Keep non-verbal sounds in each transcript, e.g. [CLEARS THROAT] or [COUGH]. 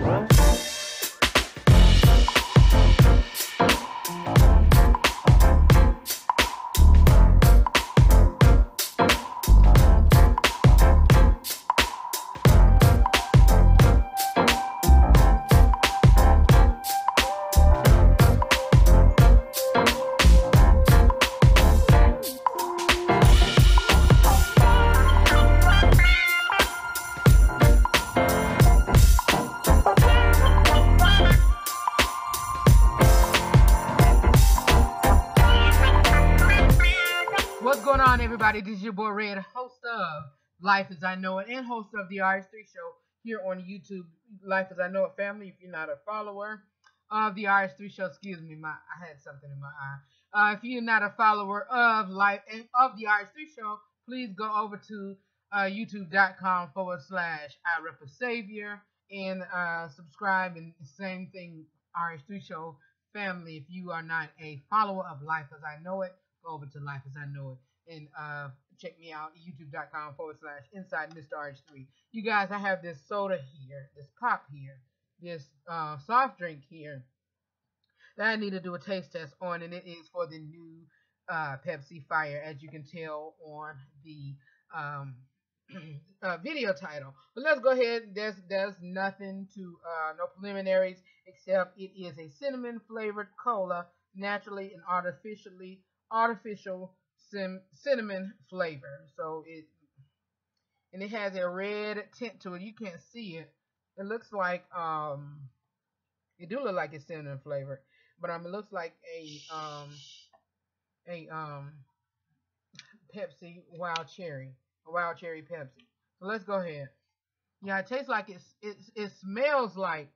What's on, everybody? This is your boy Redd, host of Life as I Know It, and host of the RH3 Show here on YouTube. Life as I Know It family. If you're not a follower of the RH3 Show, excuse me, my I had something in my eye. Uh, if you're not a follower of Life and of the RH3 Show, please go over to uh, YouTube.com forward slash I Rep a Savior and uh, subscribe. And same thing, RH3 Show family. If you are not a follower of Life as I Know It go over to Life as I Know It and uh, check me out youtube.com forward slash inside Mr. RH3. You guys, I have this soda here, this pop here, this uh, soft drink here that I need to do a taste test on, and it is for the new uh, Pepsi Fire, as you can tell on the um, [CLEARS THROAT] uh, video title. But let's go ahead. There's there's nothing to uh, no preliminaries except it is a cinnamon flavored cola, naturally and artificially artificial cinnamon flavor. So it and it has a red tint to it. You can't see it. It looks like um it do look like it's cinnamon flavor, but um it looks like a um a um Pepsi wild cherry, a wild cherry Pepsi. So let's go ahead. Yeah, it tastes like it's it it smells like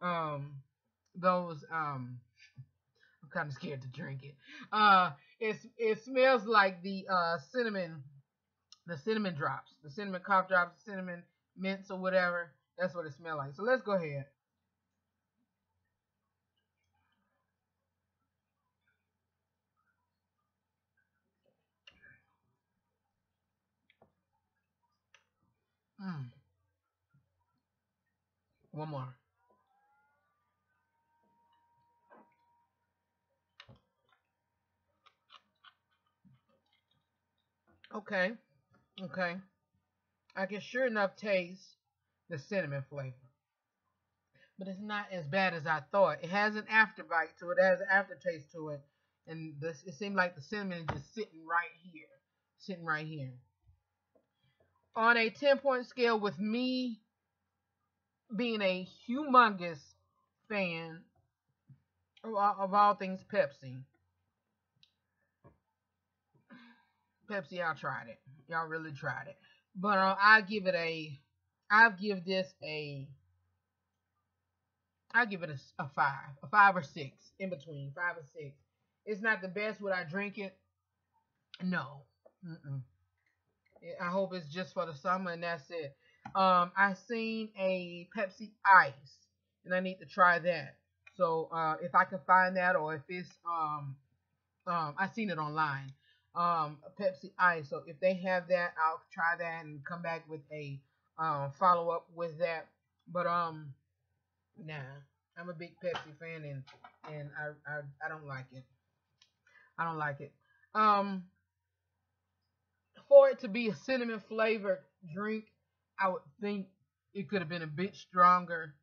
um those um kind of scared to drink it. Uh, it's it smells like the uh cinnamon, the cinnamon drops, the cinnamon cough drops, cinnamon mints or whatever. That's what it smells like. So let's go ahead. Mm. One more. Okay. Okay. I can sure enough taste the cinnamon flavor. But it's not as bad as I thought. It has an afterbite to it. It has an aftertaste to it. And this, it seemed like the cinnamon is just sitting right here. Sitting right here. On a 10 point scale with me being a humongous fan of all, of all things Pepsi. Pepsi, y'all tried it. Y'all really tried it. But uh, I give it a, I give this a, I give it a, a five, a five or six in between, five or six. It's not the best. Would I drink it? No. Mm-mm. I hope it's just for the summer and that's it. Um, I seen a Pepsi Ice, and I need to try that. So uh, if I can find that, or if it's um, um, I seen it online um, Pepsi Ice. So if they have that, I'll try that and come back with a um, follow up with that. But um, nah, I'm a big Pepsi fan and and I I, I don't like it. I don't like it. Um, for it to be a cinnamon flavored drink, I would think it could have been a bit stronger.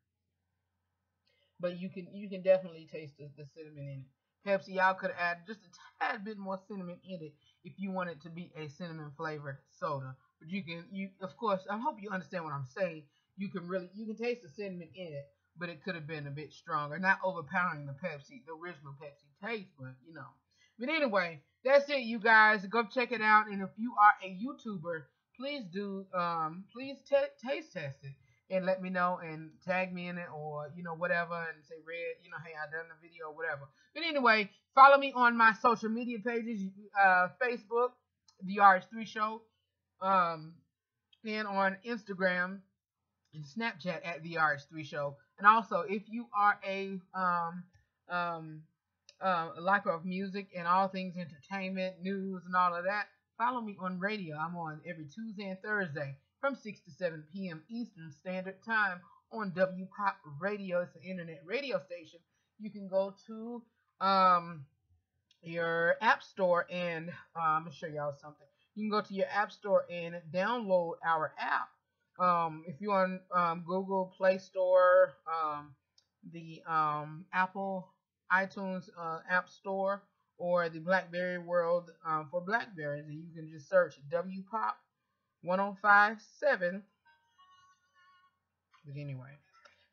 But you can you can definitely taste the, the cinnamon in it. Pepsi, y'all could add just a tad bit more cinnamon in it if you want it to be a cinnamon flavored soda. But you can, you of course, I hope you understand what I'm saying. You can really, you can taste the cinnamon in it, but it could have been a bit stronger, not overpowering the Pepsi, the original Pepsi taste, but you know. But anyway, that's it, you guys. Go check it out, and if you are a YouTuber, please do, um, please taste test it and let me know and tag me in it or you know whatever and say Redd you know hey I done the video or whatever. But anyway, follow me on my social media pages, uh, Facebook, the RH3 Show, um, and on Instagram and Snapchat at the RH3 Show. And also, if you are a um, um, uh, of music and all things entertainment, news, and all of that, follow me on radio. I'm on every Tuesday and Thursday from 6 to 7 p.m. Eastern Standard Time on WPOP Radio. It's an internet radio station. You can go to um, your app store and um, I'm gonna show y'all something. You can go to your app store and download our app. Um, if you're on um, Google Play Store, um, the um, Apple iTunes uh, App Store, or the BlackBerry World um, for Blackberries, and you can just search WPOP 1057. But anyway,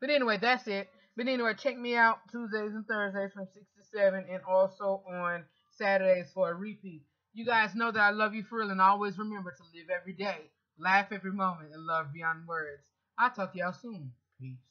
but anyway, that's it. But anyway, check me out Tuesdays and Thursdays from 6 to 7, and also on Saturdays for a repeat. You guys know that I love you for real, and always remember to live every day, laugh every moment, and love beyond words. I'll talk to y'all soon. Peace.